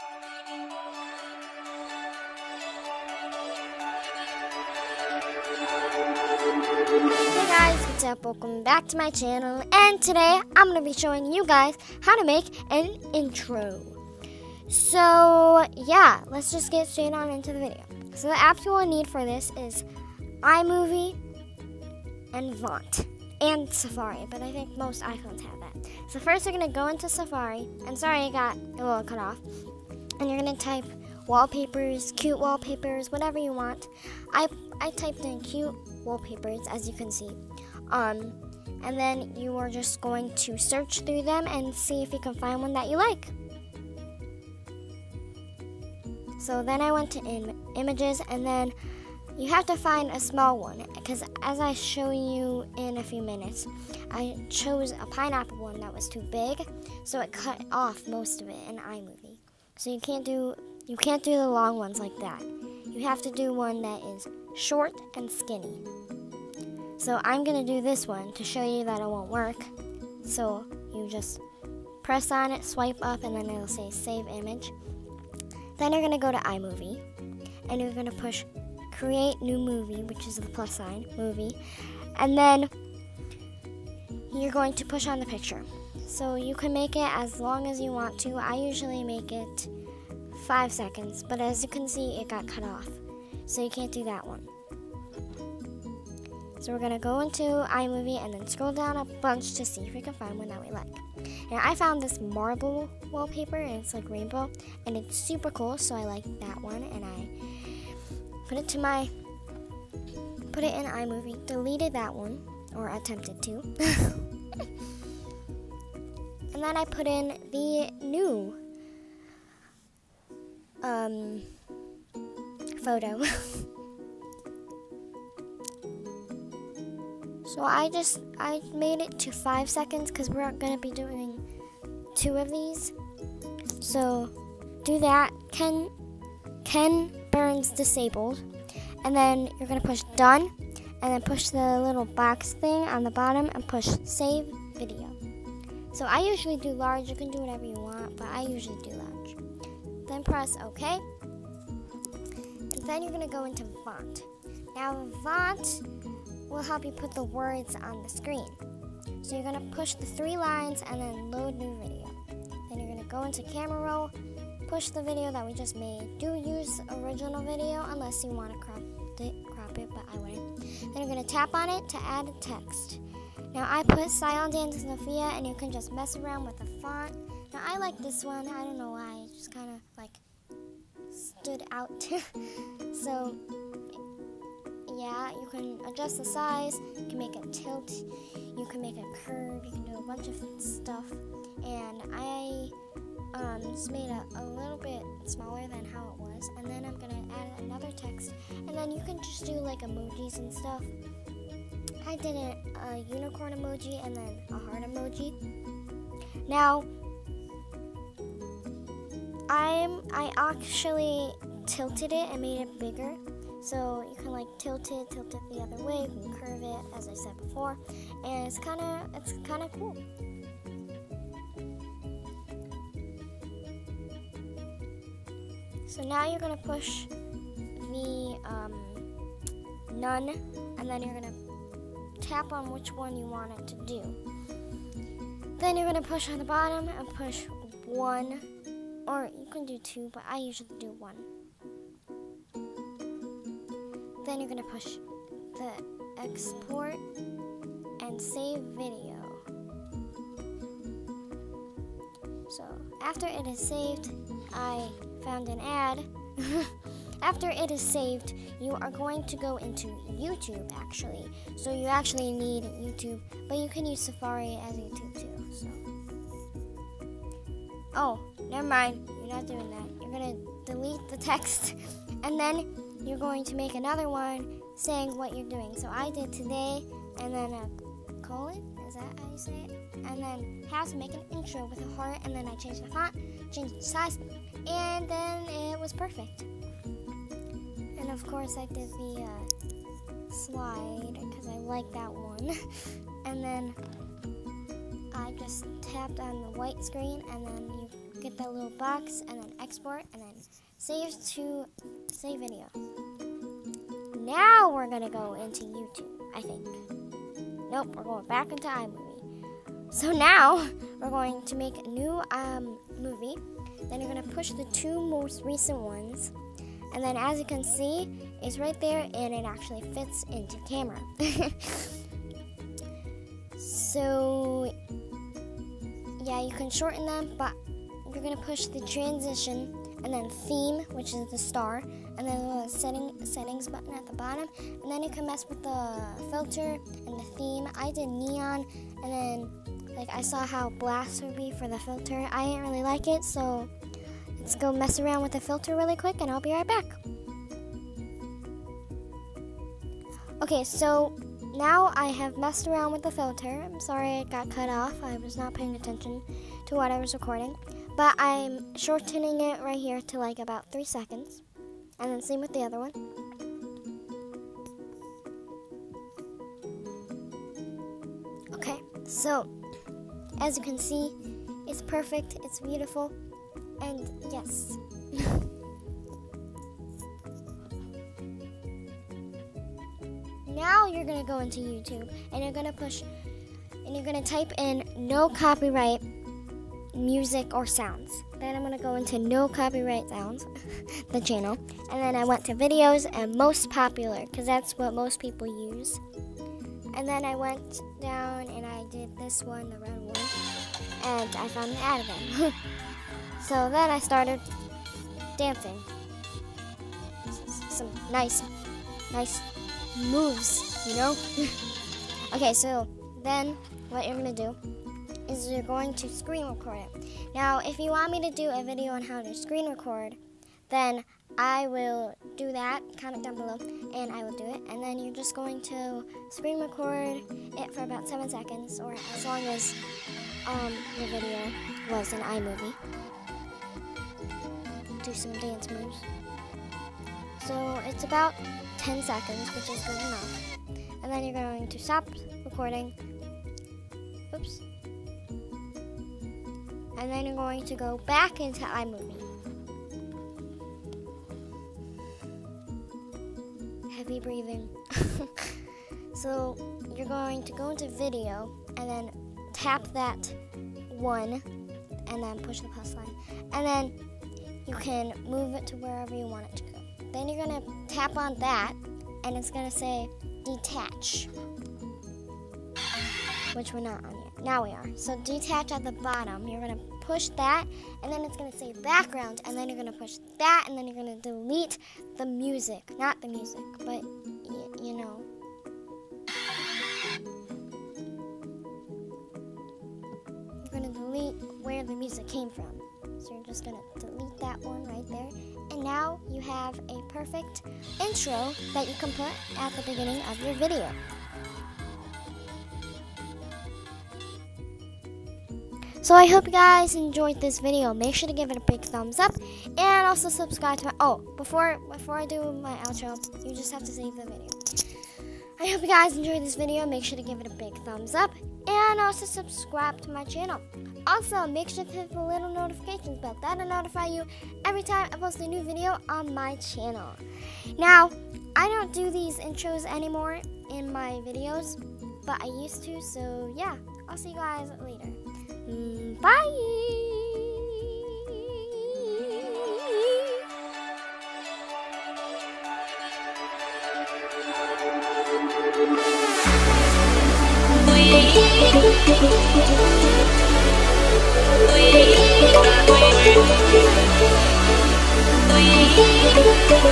Hey guys, what's up? Welcome back to my channel and today I'm going to be showing you guys how to make an intro. So yeah, let's just get straight on into the video. So the apps you will need for this is iMovie and Vont and Safari, but I think most iPhones have that. So first going to go into Safari, and sorry I got a little cut off, and you're to type wallpapers, cute wallpapers, whatever you want. I, I typed in cute wallpapers, as you can see. Um, and then you are just going to search through them and see if you can find one that you like. So then I went to Im images and then you have to find a small one because as I show you in a few minutes, I chose a pineapple one that was too big, so it cut off most of it in iMovie. So you can't do you can't do the long ones like that. You have to do one that is short and skinny. So I'm going to do this one to show you that it won't work. So you just press on it, swipe up, and then it'll say save image. Then you're going to go to iMovie, and you're going to push create new movie, which is the plus sign, movie. And then you're going to push on the picture. So you can make it as long as you want to. I usually make it five seconds, but as you can see, it got cut off. So you can't do that one. So we're gonna go into iMovie and then scroll down a bunch to see if we can find one that we like. Now I found this marble wallpaper and it's like rainbow and it's super cool, so I like that one and I put it to my put it in iMovie, deleted that one, or attempted to. and then I put in the new um photo. So I just I made it to five seconds because we're gonna be doing two of these. So do that. Ken Ken Burns disabled, and then you're gonna push done, and then push the little box thing on the bottom and push save video. So I usually do large. You can do whatever you want, but I usually do large. Then press OK, and then you're gonna go into Vont. Now Vont will help you put the words on the screen. So you're going to push the three lines and then load new video. Then you're going to go into camera roll, push the video that we just made. Do use original video unless you want to crop it, crop it but I wouldn't. Then you're going to tap on it to add text. Now I put Style and Dance Sophia and you can just mess around with the font. Now I like this one. I don't know why. It just kind of like stood out. so yeah, you can adjust the size, you can make a tilt, you can make a curve, you can do a bunch of stuff. And I um, just made it a little bit smaller than how it was. And then I'm to add another text. And then you can just do like emojis and stuff. I did a, a unicorn emoji and then a heart emoji. Now, I'm I actually tilted it and made it bigger so you can like tilt it, tilt it the other way, you can curve it as I said before, and it's kind of it's kind of cool. So now you're gonna push the um, none, and then you're gonna tap on which one you want it to do. Then you're gonna push on the bottom and push one, or you can do two, but I usually do one. Then you're going to push the export and save video. So after it is saved, I found an ad. after it is saved, you are going to go into YouTube actually. So you actually need YouTube, but you can use Safari as YouTube too. So Oh, never mind. You're not doing that. You're going to delete the text and then you're going to make another one saying what you're doing. So I did today, and then a colon, is that how you say it? And then how to make an intro with a heart, and then I changed the font, changed the size, and then it was perfect. And of course I did the uh, slide, because I like that one. and then I just tapped on the white screen, and then you get that little box and then export and then save to save video. Now we're gonna go into YouTube, I think. Nope, we're going back into iMovie. So now we're going to make a new um, movie. Then you're gonna push the two most recent ones. And then as you can see, it's right there and it actually fits into camera. so yeah, you can shorten them, but you're gonna push the transition and then theme, which is the star, and then the setting settings button at the bottom, and then you can mess with the filter and the theme. I did neon, and then like I saw how blast would be for the filter. I didn't really like it, so let's go mess around with the filter really quick, and I'll be right back. Okay, so now I have messed around with the filter. I'm sorry it got cut off. I was not paying attention to what I was recording. But I'm shortening it right here to like about three seconds. And then same with the other one. Okay, so as you can see, it's perfect, it's beautiful, and yes. now you're gonna go into YouTube and you're gonna push and you're gonna type in no copyright music or sounds. Then I'm gonna go into no copyright sounds, the channel, and then I went to videos and most popular because that's what most people use. And then I went down and I did this one, the red one, and I found the ad. so then I started dancing. Some nice, nice moves, you know? okay, so then what you're gonna do is you're going to screen record it. Now, if you want me to do a video on how to screen record, then I will do that, comment down below, and I will do it. And then you're just going to screen record it for about seven seconds, or as long as um, your video was an iMovie. Do some dance moves. So it's about 10 seconds, which is good enough. And then you're going to stop recording. Oops and then you're going to go back into iMovie. Heavy breathing. so you're going to go into video and then tap that one and then push the plus sign. And then you can move it to wherever you want it to go. Then you're going to tap on that and it's going to say detach, which we're not on yet. Now we are. So detach at the bottom. You're going to push that, and then it's going to say background, and then you're going to push that, and then you're going to delete the music. Not the music, but you know. You're going to delete where the music came from. So you're just to delete that one right there. And now you have a perfect intro that you can put at the beginning of your video. So I hope you guys enjoyed this video. Make sure to give it a big thumbs up and also subscribe to my oh before before I do my outro, you just have to save the video. I hope you guys enjoyed this video. Make sure to give it a big thumbs up and also subscribe to my channel. Also, make sure to hit the little notifications bell. That'll notify you every time I post a new video on my channel. Now, I don't do these intros anymore in my videos, but I used to, so yeah. I'll see you guys later. Mm, bye. We